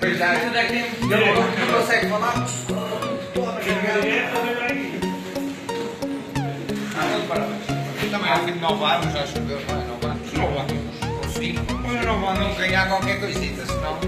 Verdade. Quando é que demorou que não consegue falar? Porra, Também ao fim não já choveu, não é? 9 anos. 9 anos. Mas não vão não ganhar qualquer coisita, senão.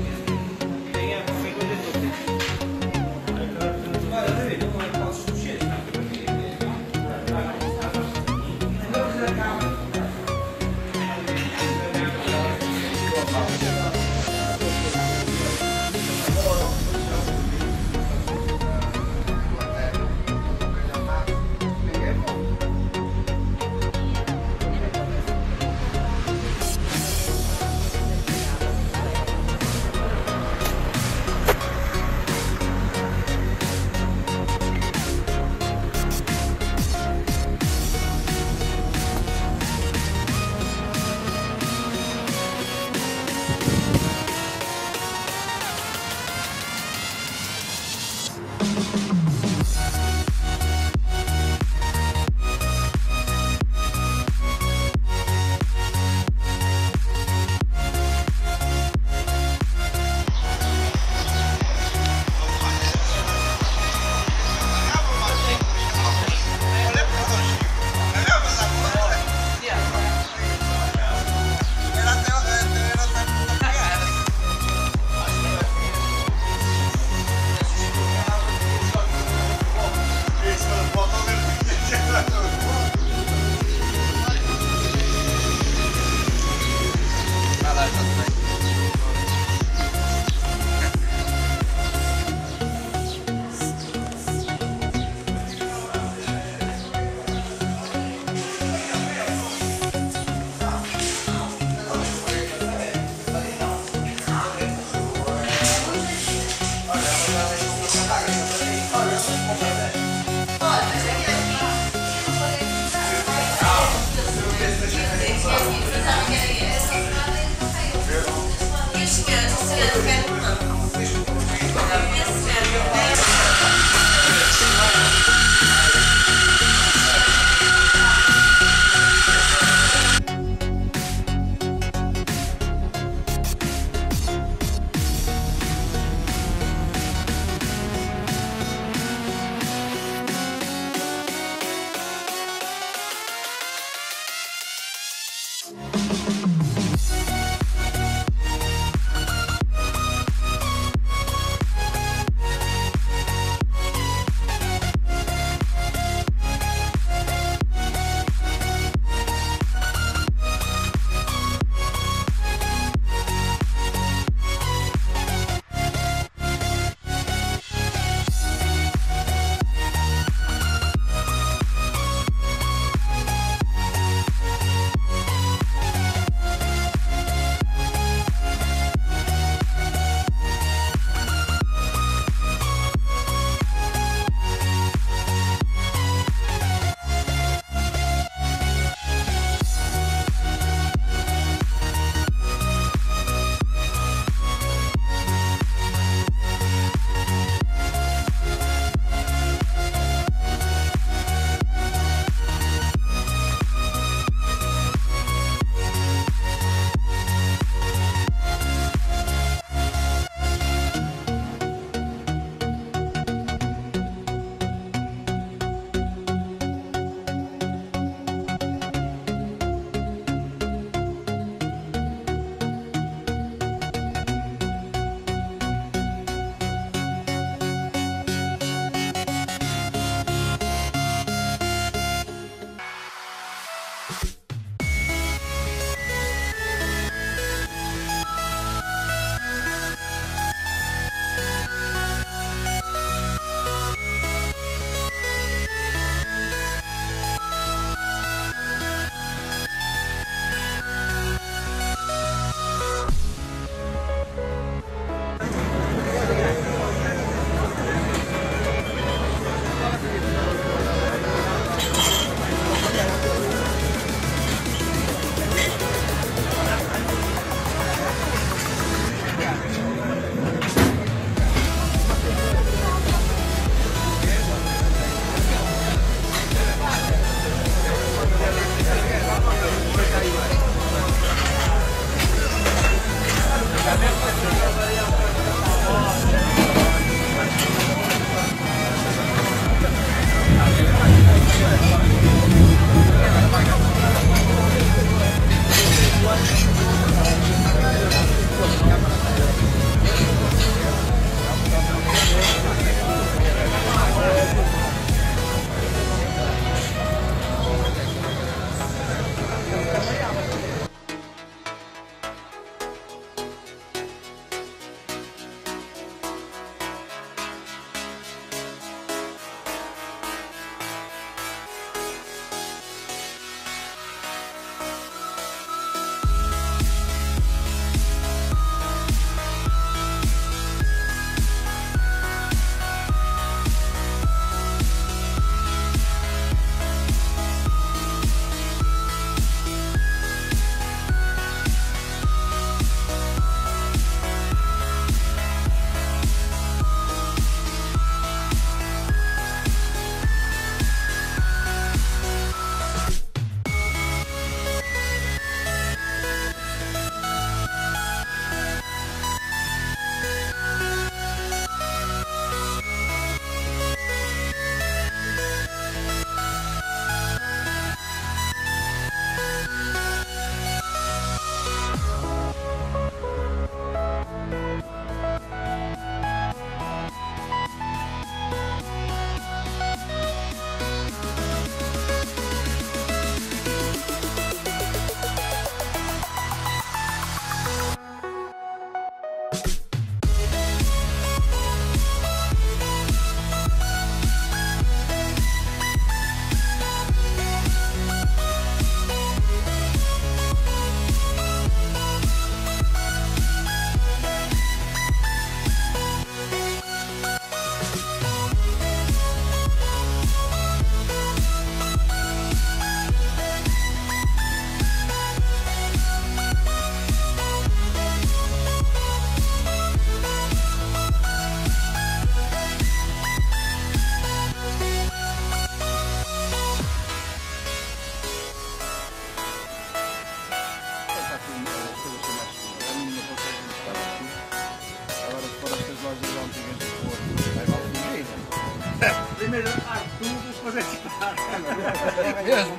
Mesmo.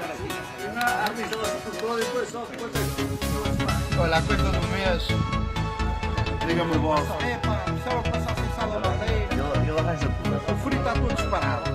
Olha, a coisa do mês. Diga-me, boss. É pá, precisava passar sem sala barreira. Ele, ele arranja tudo. O frio está todo disparado.